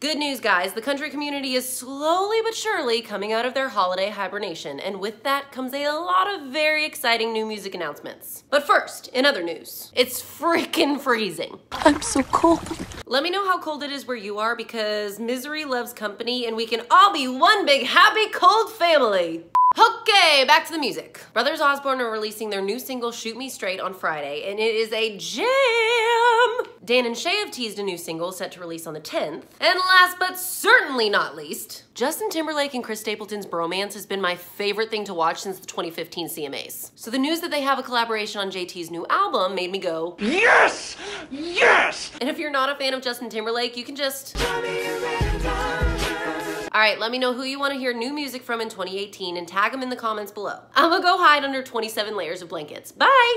Good news, guys. The country community is slowly but surely coming out of their holiday hibernation, and with that comes a lot of very exciting new music announcements. But first, in other news, it's freaking freezing. I'm so cold. Let me know how cold it is where you are because misery loves company and we can all be one big happy cold family. Okay, back to the music. Brothers Osborne are releasing their new single Shoot Me Straight on Friday, and it is a jam! Dan and Shay have teased a new single set to release on the 10th. And last but certainly not least, Justin Timberlake and Chris Stapleton's bromance has been my favorite thing to watch since the 2015 CMAs. So the news that they have a collaboration on JT's new album made me go, Yes! Yes! and if you're not a fan of Justin Timberlake, you can just. Alright, let me know who you want to hear new music from in 2018 and tag them in the comments below. I'm gonna go hide under 27 layers of blankets. Bye!